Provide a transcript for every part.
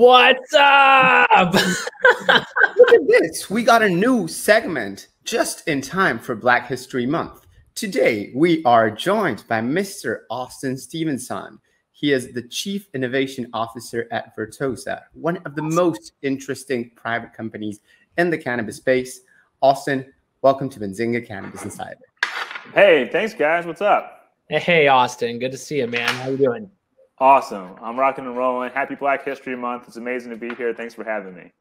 What's up? Look at this. We got a new segment just in time for Black History Month. Today, we are joined by Mr. Austin Stevenson. He is the Chief Innovation Officer at Vertosa, one of the most interesting private companies in the cannabis space. Austin, welcome to Benzinga Cannabis Insider. Hey, thanks, guys. What's up? Hey, Austin. Good to see you, man. How you doing? Awesome. I'm rocking and rolling. Happy Black History Month. It's amazing to be here. Thanks for having me.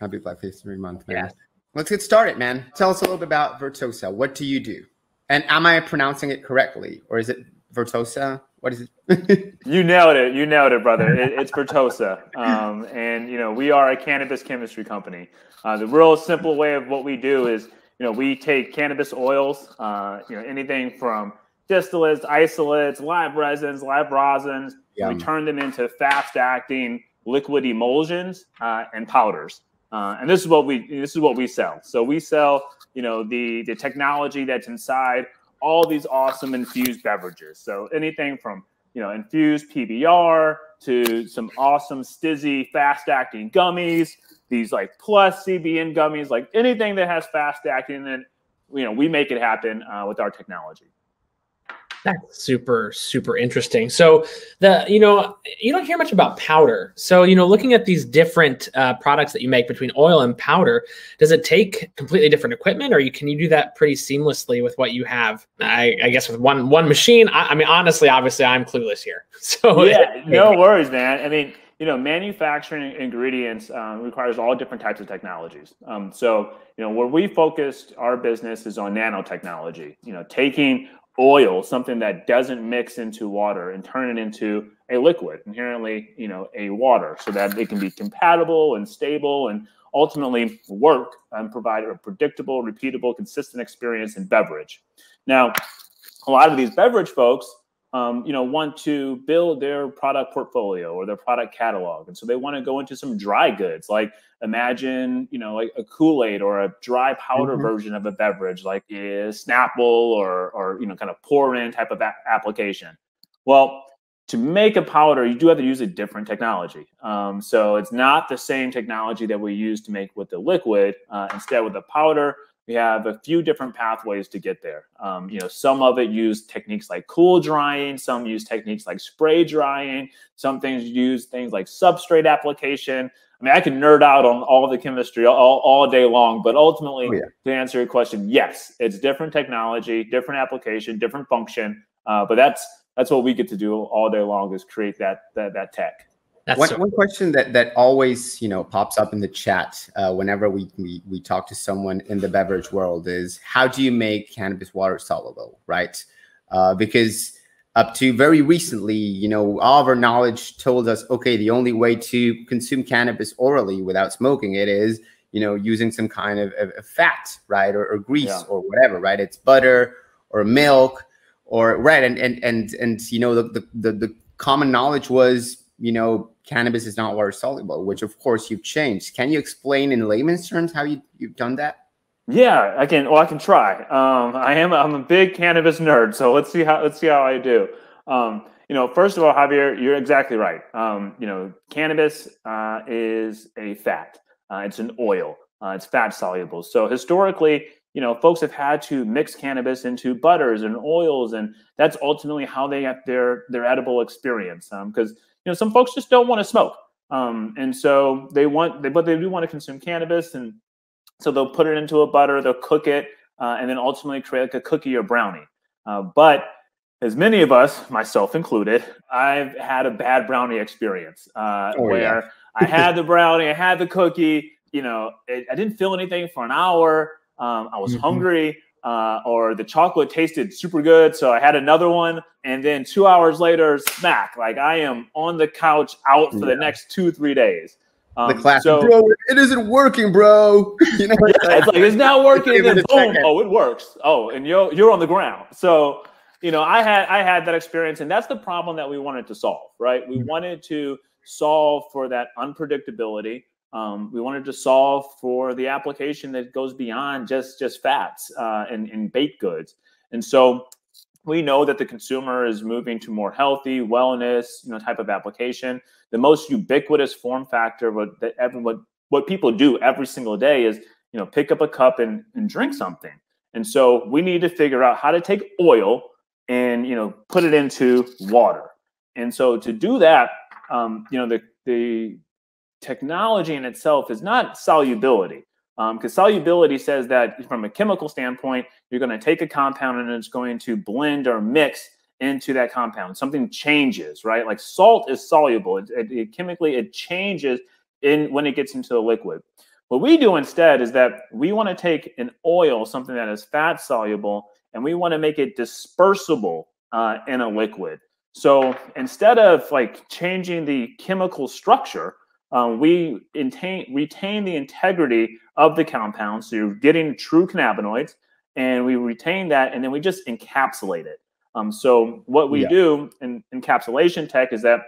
Happy Black History Month, man. Yeah. Let's get started, man. Tell us a little bit about Vertosa. What do you do? And am I pronouncing it correctly, or is it Vertosa? What is it? you nailed it. You nailed it, brother. It, it's Vertosa. Um, and you know, we are a cannabis chemistry company. Uh, the real simple way of what we do is, you know, we take cannabis oils, uh, you know, anything from distillates, isolates, live resins, live rosins, Yum. We turn them into fast acting liquid emulsions uh, and powders. Uh, and this is what we this is what we sell. So we sell, you know, the the technology that's inside all these awesome infused beverages. So anything from you know infused PBR to some awesome STIIIZY fast acting gummies, these like plus CBN gummies, like anything that has fast acting, and you know we make it happen uh, with our technology. That's super, super interesting. So the, you know, you don't hear much about powder. So, you know, looking at these different uh, products that you make between oil and powder, does it take completely different equipment or you, can you do that pretty seamlessly with what you have? I, I guess with one, one machine, I, I, mean, honestly, obviously I'm clueless here. So yeah, no worries, man. I mean, you know, manufacturing ingredients um, requires all different types of technologies. Um, so, you know, where we focused our business is on nanotechnology. You know, taking oil, something that doesn't mix into water, and turn it into a liquid, inherently, you know, a water, so that it can be compatible and stable and ultimately work and provide a predictable, repeatable, consistent experience in beverage. Now, a lot of these beverage folks, um, you know, want to build their product portfolio or their product catalog, and so they want to go into some dry goods like imagine you know like a kool-aid or a dry powder mm-hmm. version of a beverage like a snapple or or you know kind of pour in type of a- application. Well to make a powder you do have to use a different technology. Um, so it's not the same technology that we use to make with the liquid uh, instead with the powder we have a few different pathways to get there um, you know some of it use techniques like cool drying some use techniques like spray drying some things use things like substrate application I mean, I can nerd out on all the chemistry all, all day long, but ultimately, oh, yeah. to answer your question, yes, it's different technology, different application, different function. Uh, but that's that's what we get to do all day long is create that that that tech. One, so- one question that that always you know pops up in the chat uh, whenever we, we we talk to someone in the beverage world is how do you make cannabis water soluble, right? Uh, because up to very recently, you know, all of our knowledge told us, okay, the only way to consume cannabis orally without smoking it is, you know, using some kind of, of, of fat, right, or, or grease yeah. or whatever, right? It's butter or milk or right, and and and and you know, the the, the common knowledge was, you know, cannabis is not water soluble, which of course you've changed. Can you explain in layman's terms how you you've done that? Yeah, I can. Well, I can try. Um, I am. I'm a big cannabis nerd, so let's see how let's see how I do. Um, you know, first of all, Javier, you're exactly right. Um, you know, cannabis uh, is a fat. Uh, it's an oil. Uh, it's fat soluble. So historically, you know, folks have had to mix cannabis into butters and oils, and that's ultimately how they get their their edible experience. Because um, you know, some folks just don't want to smoke, um, and so they want, they, but they do want to consume cannabis and so they'll put it into a butter, they'll cook it, uh, and then ultimately create like a cookie or brownie. Uh, but as many of us, myself included, I've had a bad brownie experience uh, oh, where yeah. I had the brownie, I had the cookie. You know, it, I didn't feel anything for an hour. Um, I was mm-hmm. hungry, uh, or the chocolate tasted super good, so I had another one. And then two hours later, smack! Like I am on the couch, out for yeah. the next two, three days. Um, the classic, so, bro, it isn't working, bro. You know, yeah, it's like it's not working. then boom, oh, it works. Oh, and you're you're on the ground. So, you know, I had I had that experience, and that's the problem that we wanted to solve. Right, we mm-hmm. wanted to solve for that unpredictability. Um, we wanted to solve for the application that goes beyond just just fats uh, and, and baked goods. And so, we know that the consumer is moving to more healthy wellness you know type of application. The most ubiquitous form factor what that everyone what people do every single day is you know pick up a cup and, and drink something. And so we need to figure out how to take oil and you know put it into water. And so to do that um, you know the the technology in itself is not solubility because um, solubility says that from a chemical standpoint, you're going to take a compound and it's going to blend or mix into that compound. Something changes, right? Like salt is soluble. It, it, it, chemically it changes in when it gets into the liquid. What we do instead is that we want to take an oil, something that is fat soluble, and we want to make it dispersible uh, in a liquid. So instead of like changing the chemical structure, um, we retain, retain the integrity of the compound. So you're getting true cannabinoids, and we retain that, and then we just encapsulate it. Um, so what we yeah. do in encapsulation tech is that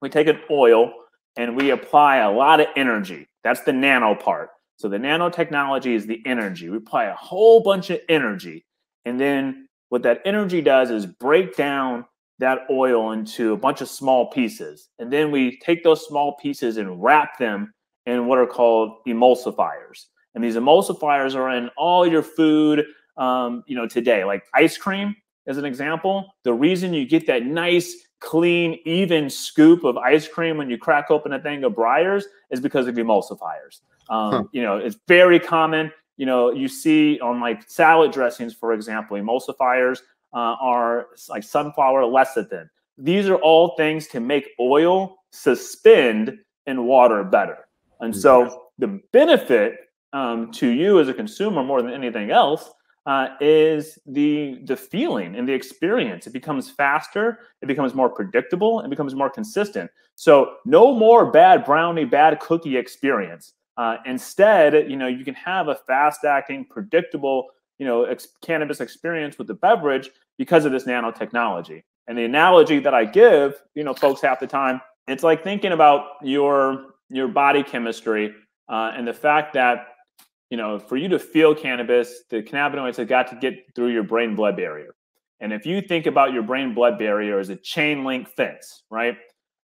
we take an oil and we apply a lot of energy. That's the nano part. So the nanotechnology is the energy. We apply a whole bunch of energy, and then what that energy does is break down that oil into a bunch of small pieces. And then we take those small pieces and wrap them in what are called emulsifiers. And these emulsifiers are in all your food, um, you know, today, like ice cream as an example. The reason you get that nice, clean, even scoop of ice cream when you crack open a thing of Breyers is because of emulsifiers. Um, huh. You know, it's very common. You know, you see on like salad dressings, for example, emulsifiers uh, are like sunflower lecithin. These are all things to make oil suspend in water better. And so the benefit um, to you as a consumer more than anything else uh, is the the feeling and the experience. It becomes faster, it becomes more predictable, it becomes more consistent. So no more bad brownie, bad cookie experience. Uh, instead, you know, you can have a fast-acting, predictable, you know, ex- cannabis experience with the beverage because of this nanotechnology. And the analogy that I give, you know, folks half the time, it's like thinking about your your body chemistry uh, and the fact that you know for you to feel cannabis, the cannabinoids have got to get through your brain blood barrier. And if you think about your brain blood barrier as a chain link fence, right?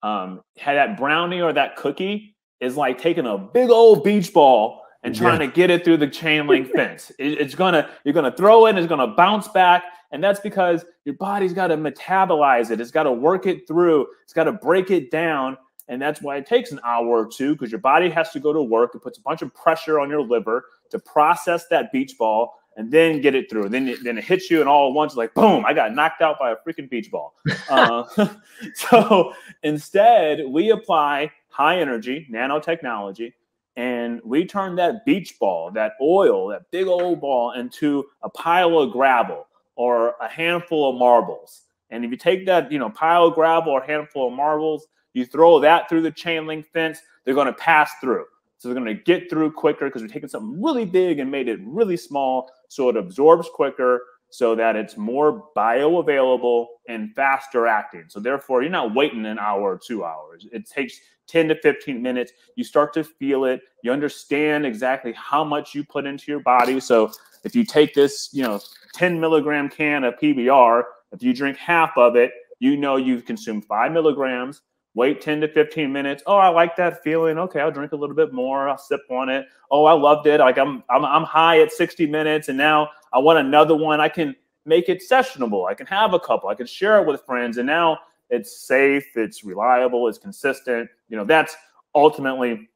Um, that brownie or that cookie is like taking a big old beach ball and trying yeah. to get it through the chain link fence. It, it's gonna you're gonna throw it, it's gonna bounce back, and that's because your body's got to metabolize it. It's got to work it through. It's got to break it down, and that's why it takes an hour or two because your body has to go to work. It puts a bunch of pressure on your liver to process that beach ball and then get it through. And then, then it hits you, and all at once, like boom, I got knocked out by a freaking beach ball. uh, so instead, we apply high energy nanotechnology and we turn that beach ball, that oil, that big old ball into a pile of gravel or a handful of marbles. And if you take that, you know, pile of gravel or handful of marbles, you throw that through the chain link fence, they're going to pass through. So they're going to get through quicker because we're taking something really big and made it really small so it absorbs quicker so that it's more bioavailable and faster acting. So therefore, you're not waiting an hour or two hours. It takes 10 to 15 minutes. You start to feel it. You understand exactly how much you put into your body. So if you take this, you know, 10 milligram can of PBR, if you drink half of it, you know you've consumed five milligrams. Wait 10 to 15 minutes. Oh, I like that feeling. Okay, I'll drink a little bit more. I'll sip on it. Oh, I loved it. Like I'm I'm I'm high at 60 minutes and now I want another one. I can make it sessionable. I can have a couple. I can share it with friends. And now it's safe, it's reliable, it's consistent. You know, that's ultimately,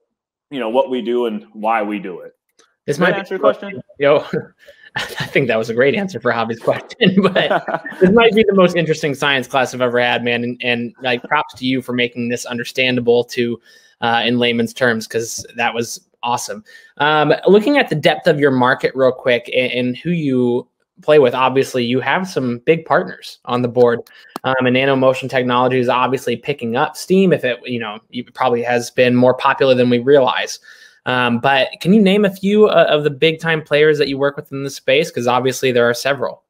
you know, what we do and why we do it. This might answer your question. Yo, I think that was a great answer for Javi's question, but this might be the most interesting science class I've ever had, man. And, and like props to you for making this understandable to uh, in layman's terms, because that was awesome. Um, looking at the depth of your market real quick and, and, who you play with, obviously you have some big partners on the board. Um, and nanoemulsion technology is obviously picking up steam. If it, you know, it probably has been more popular than we realize. Um, but can you name a few uh, of the big time players that you work with in the space? Because obviously there are several.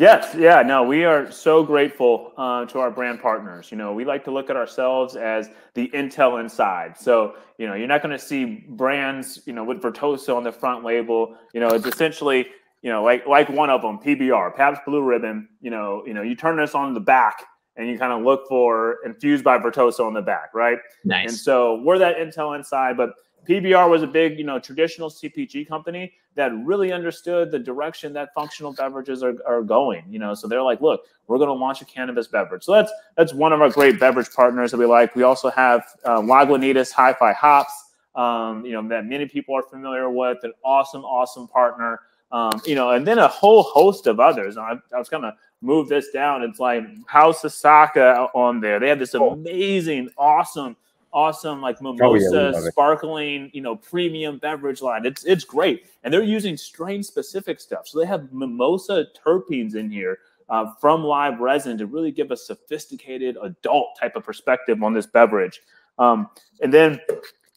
Yes, yeah, no, we are so grateful uh, to our brand partners. You know, we like to look at ourselves as the intel inside. So, you know, you're not going to see brands, you know, with Vertosa on the front label. You know, it's essentially you know, like like one of them, PBR, Pabst Blue Ribbon. You know, you know, you turn this on the back and you kind of look for infused by Vertosa on the back, right? Nice. And so we're that Intel inside, but PBR was a big, you know, traditional CPG company that really understood the direction that functional beverages are, are going. You know, so they're like, look, we're going to launch a cannabis beverage. So that's that's one of our great beverage partners that we like. We also have uh, Lagunitas Hi-Fi Hops, um, you know, that many people are familiar with. An awesome, awesome partner. Um, you know, and then a whole host of others. I, I was going to move this down. It's like House of Saka on there. They have this amazing, awesome awesome like mimosa oh, yeah, sparkling you know premium beverage line. It's it's great. And they're using strain specific stuff. So they have mimosa terpenes in here uh, from live resin to really give a sophisticated adult type of perspective on this beverage. Um, and then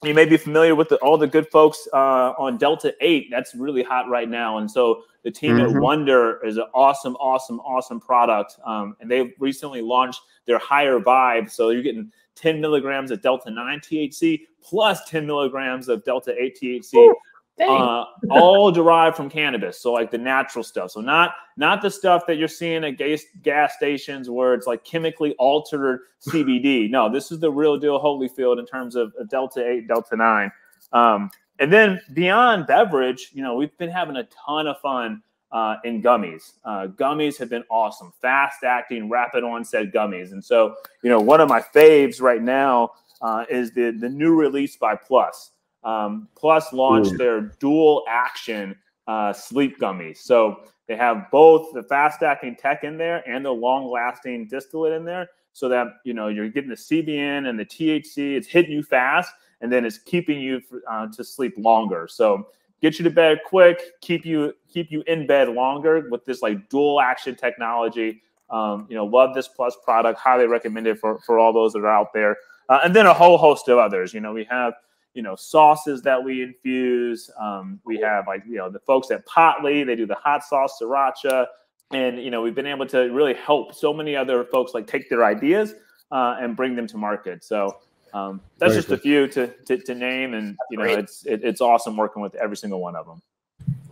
you may be familiar with the, all the good folks uh, on delta 8 that's really hot right now. And so the team mm-hmm. at wonder is an awesome awesome awesome product. Um, and they've recently launched their higher vibe. So you're getting 10 milligrams of Delta 9 THC plus 10 milligrams of Delta 8 THC. Uh, all derived from cannabis, so like the natural stuff. So not not the stuff that you're seeing at gas gas stations where it's like chemically altered CBD. No, this is the real deal Holyfield in terms of Delta Eight, Delta Nine, um, and then beyond beverage. You know, we've been having a ton of fun uh, in gummies. Uh, gummies have been awesome, fast acting, rapid onset gummies. And so, you know, one of my faves right now uh, is the, the new release by Plus. Um, Plus launched Ooh. their dual action uh, sleep gummies. So they have both the fast acting tech in there and the long lasting distillate in there so that, you know, you're getting the CBN and the THC, it's hitting you fast and then it's keeping you uh, to sleep longer. So, get you to bed quick, keep you keep you in bed longer with this like dual action technology. Um, you know, love this plus product. Highly recommend it for for all those that are out there. Uh, and then a whole host of others. You know, we have you know sauces that we infuse. Um, we have like you know the folks at Potli. They do the hot sauce sriracha. And you know we've been able to really help so many other folks like take their ideas uh, and bring them to market. So um, that's Very just good. a few to, to, to name, and you know, it's it, it's awesome working with every single one of them.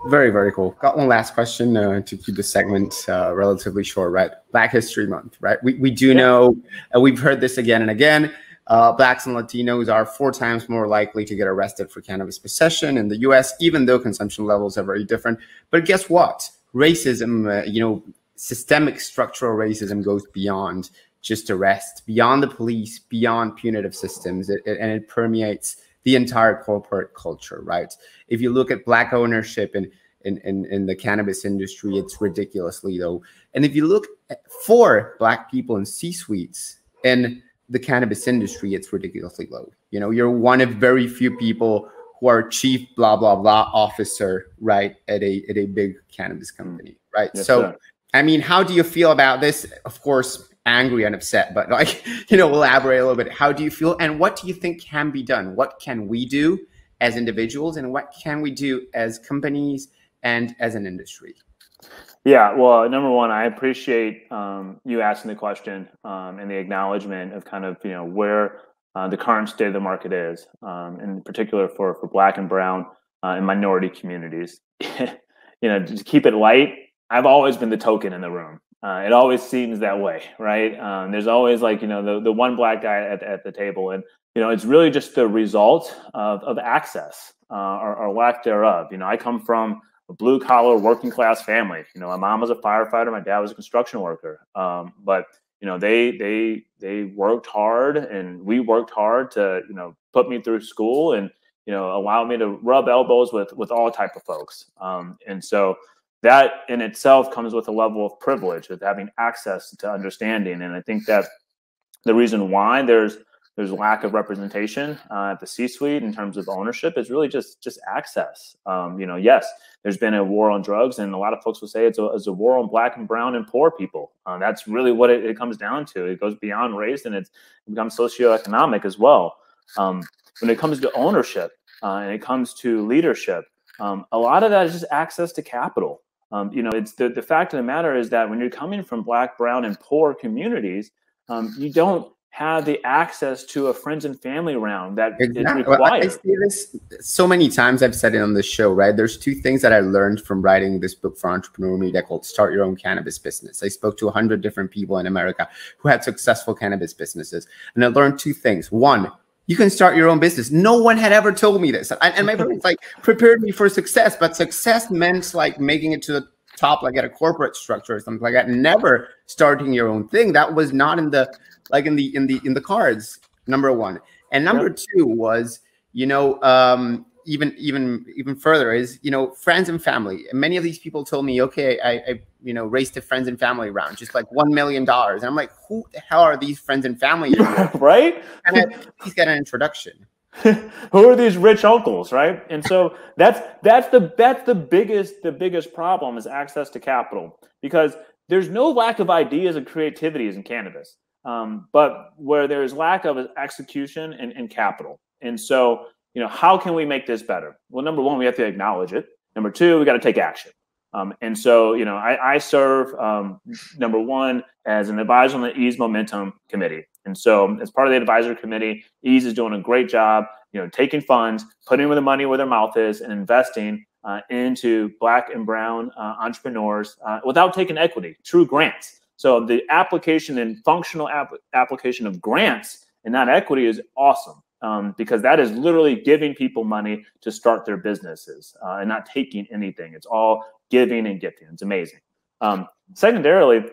Very very cool. Got one last question uh, to keep the segment uh, relatively short. Right, Black History Month. Right, we we do yeah. know uh, we've heard this again and again. Uh, blacks and Latinos are four times more likely to get arrested for cannabis possession in the U.S., even though consumption levels are very different. But guess what? Racism, uh, you know, systemic structural racism goes beyond just arrest, beyond the police, beyond punitive systems, it, it, and it permeates the entire corporate culture, right? If you look at black ownership in, in, in, in the cannabis industry, it's ridiculously low. And if you look at, for black people in C-suites in the cannabis industry, it's ridiculously low. You know, you're one of very few people who are chief blah blah blah officer, right, at a at a big cannabis company, right? Yes, so, sir. I mean, how do you feel about this? Of course, angry and upset, but like, you know, elaborate a little bit. How do you feel? And what do you think can be done? What can we do as individuals and what can we do as companies and as an industry? Yeah, well, number one, I appreciate um, you asking the question um, and the acknowledgement of kind of you know where uh, the current state of the market is, um, in particular for for Black and Brown uh, and minority communities. you know, to keep it light, I've always been the token in the room. Uh, it always seems that way, right? Um, there's always like you know the, the one black guy at, at the table, and you know it's really just the result of, of access uh, or, or, lack thereof. You know, I come from a blue collar working class family. You know, my mom was a firefighter, my dad was a construction worker, um, but you know they they they worked hard, and we worked hard to you know put me through school and you know allow me to rub elbows with with all type of folks, um, and so that in itself comes with a level of privilege with having access to understanding. And i think that the reason why there's there's lack of representation uh, at the c-suite in terms of ownership is really just just access. Um, you know yes there's been a war on drugs and a lot of folks will say it's a, it's a war on black and brown and poor people. Uh, that's really what it, it, comes down to. It goes beyond race and it's, it becomes socioeconomic as well. Um, when it comes to ownership uh, and it comes to leadership um, a lot of that is just access to capital um, you know, it's the, the fact of the matter is that when you're coming from black, brown, and poor communities, um, you don't have the access to a friends and family round that exactly. is required. I see this so many times. I've said it on the show, right? There's two things that I learned from writing this book for entrepreneur media called "Start Your Own Cannabis Business." I spoke to hundred different people in America who had successful cannabis businesses, and I learned two things. One, you can start your own business. No one had ever told me this, and, and my parents like prepared me for success, but success meant like making it to the top, like at a corporate structure or something like that. Never starting your own thing. That was not in the like in the in the in the cards number one and number yep. two was you know um even even even further is you know friends and family. And many of these people told me okay i, I you know raised a friends and family round just like one million dollars. And i'm like who the hell are these friends and family right? And I, please get an introduction. Who are these rich uncles right? And so that's that's the that's the biggest the biggest problem is access to capital because there's no lack of ideas and creativities in cannabis um, but where there's lack of execution and, and capital. And so, you know, how can we make this better? Well, number one, we have to acknowledge it. Number two, we got to take action. Um, and so, you know, I, I serve um, number one as an advisor on the Eaze Momentum Committee. And so, as part of the advisory committee, Eaze is doing a great job, you know, taking funds, putting the money where their mouth is, and investing uh, into Black and Brown uh, entrepreneurs uh, without taking equity, true grants. So the application and functional ap- application of grants and not equity is awesome um, because that is literally giving people money to start their businesses uh, and not taking anything. It's all giving and gifting. It's amazing. Um, secondarily,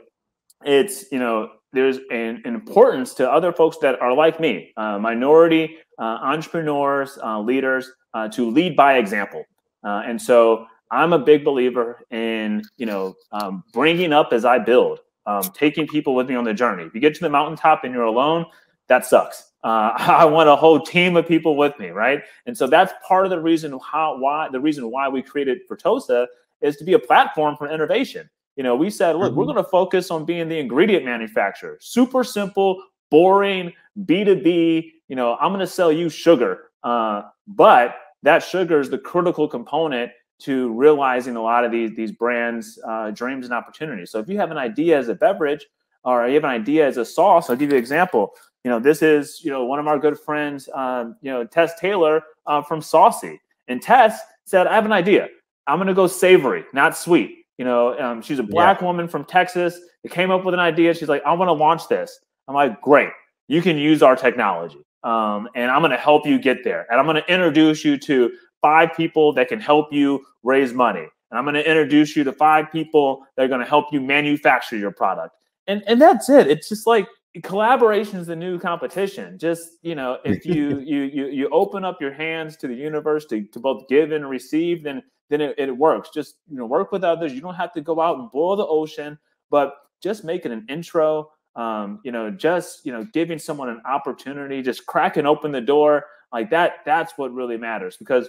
it's you know there's an, an, importance to other folks that are like me, uh, minority uh, entrepreneurs, uh, leaders, uh, to lead by example. And so I'm a big believer in you know um, bringing up as I build um, taking people with me on the journey. If you get to the mountaintop and you're alone, that sucks. Uh, I want a whole team of people with me, right? And so that's part of the reason how why the reason why we created Vertosa is to be a platform for innovation. You know, we said, look, mm-hmm. we're going to focus on being the ingredient manufacturer. Super simple, boring, B2B. You know, I'm going to sell you sugar, uh, but that sugar is the critical component to realizing a lot of these these brands uh, dreams and opportunities so if you have an idea as a beverage or you have an idea as a sauce i'll give you an example you know this is you know one of our good friends um, you know tess taylor uh, from saucy and tess said i have an idea i'm going to go savory not sweet you know um, she's a black yeah. woman from texas that came up with an idea she's like i want to launch this i'm like great you can use our technology um, and i'm going to help you get there and i'm going to introduce you to five people that can help you raise money. And I'm going to introduce you to five people that are going to help you manufacture your product. And and that's it. It's just like collaboration is the new competition. Just, you know, if you you you you open up your hands to the universe to, to both give and receive, then then it, it works. Just, you know, work with others. You don't have to go out and boil the ocean, but just making an intro, um, you know, just, you know, giving someone an opportunity, just cracking open the door like that, that's what really matters because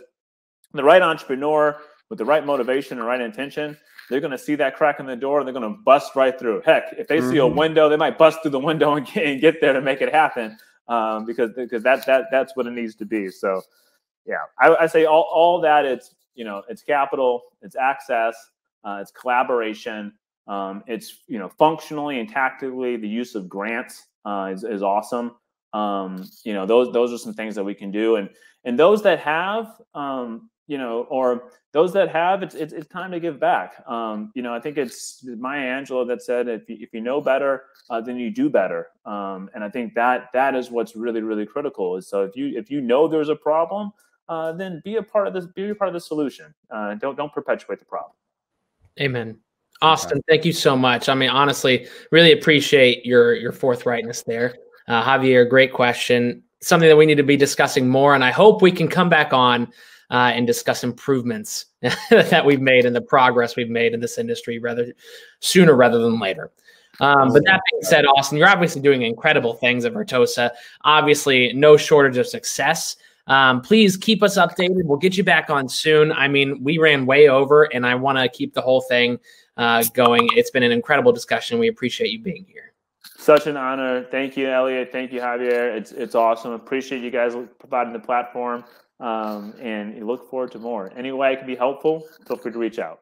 the right entrepreneur with the right motivation and right intention, they're going to see that crack in the door and they're going to bust right through. Heck, if they mm-hmm. see a mm-hmm. window, they might bust through the window and get, and get there to make it happen um, because because that that that's what it needs to be. So, yeah, I, I, say all all that it's you know it's capital, it's access, uh, it's collaboration, um, it's you know functionally and tactically the use of grants uh, is is awesome. Um, you know those those are some things that we can do and and those that have um, you know, or those that have, it's it's, it's time to give back. Um, you know, I think it's Maya Angelou that said, if you, if you know better, uh, then you do better. Um, and I think that that is what's really really critical. Is so if you if you know there's a problem, uh, then be a part of this, be a part of the solution. Uh, don't don't perpetuate the problem. Amen. Austin, thank you so much. I mean, honestly, really appreciate your your forthrightness there. Uh, Javier, great question. Something that we need to be discussing more, and I hope we can come back on uh, and discuss improvements that we've made and the progress we've made in this industry rather sooner rather than later. Um, but that being said, Austin, you're obviously doing incredible things at Vertosa. Obviously, no shortage of success. Um, please keep us updated. We'll get you back on soon. I mean, we ran way over, and I want to keep the whole thing uh, going. It's been an incredible discussion. We appreciate you being here. Such an honor. Thank you, Elliot. Thank you, Javier. It's it's awesome. Appreciate you guys providing the platform um, and you look forward to more. Any way I can be helpful, feel free to reach out.